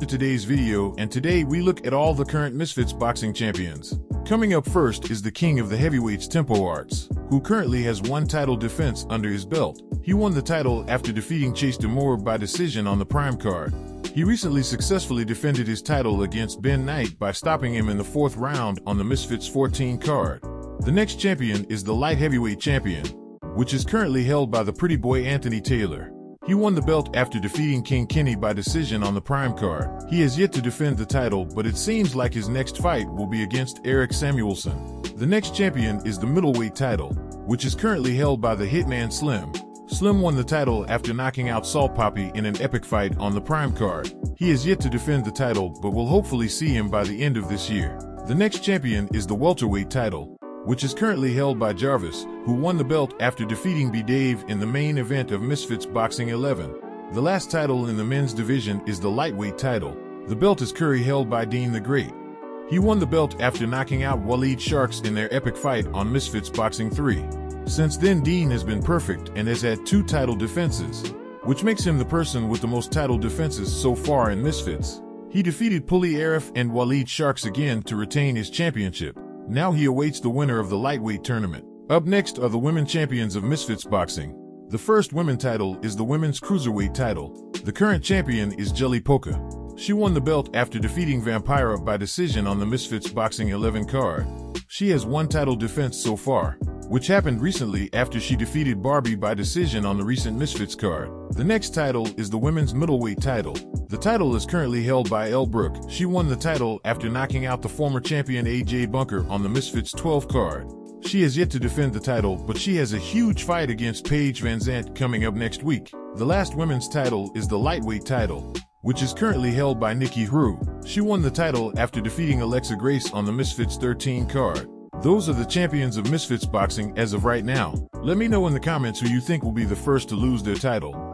to today's video and today we look at all the current Misfits boxing champions. Coming up first is the king of the heavyweights Tempo Arts, who currently has one title defense under his belt. He won the title after defeating Chase DeMore by decision on the Prime card. He recently successfully defended his title against Ben Knight by stopping him in the fourth round on the Misfits 14 card. The next champion is the light heavyweight champion, which is currently held by the pretty boy Anthony Taylor. He won the belt after defeating King Kenny by decision on the Prime card. He has yet to defend the title, but it seems like his next fight will be against Eric Samuelson. The next champion is the middleweight title, which is currently held by the Hitman Slim. Slim won the title after knocking out Salt Papi in an epic fight on the Prime card. He has yet to defend the title, but will hopefully see him by the end of this year. The next champion is the welterweight title, which is currently held by Jarvis, who won the belt after defeating BDave in the main event of Misfits Boxing 11. The last title in the men's division is the lightweight title. The belt is currently held by Deen the Great. He won the belt after knocking out Waleed Sharks in their epic fight on Misfits Boxing 3. Since then, Deen has been perfect and has had two title defenses, which makes him the person with the most title defenses so far in Misfits. He defeated Pulley Arif and Waleed Sharks again to retain his championship. Now he awaits the winner of the lightweight tournament. Up next are the women champions of Misfits Boxing. The first women title is the women's cruiserweight title. The current champion is Jully Poca. She won the belt after defeating Vampira by decision on the Misfits Boxing 11 card. She has one title defense so far, which happened recently after she defeated Barbie by decision on the recent Misfits card. The next title is the women's middleweight title. The title is currently held by Elle Brooke. She won the title after knocking out the former champion AJ Bunker on the Misfits 12 card. She has yet to defend the title, but she has a huge fight against Paige VanZant coming up next week. The last women's title is the lightweight title, which is currently held by Nikki Hru. She won the title after defeating Alexa Grace on the Misfits 13 card. Those are the champions of Misfits Boxing as of right now. Let me know in the comments who you think will be the first to lose their title.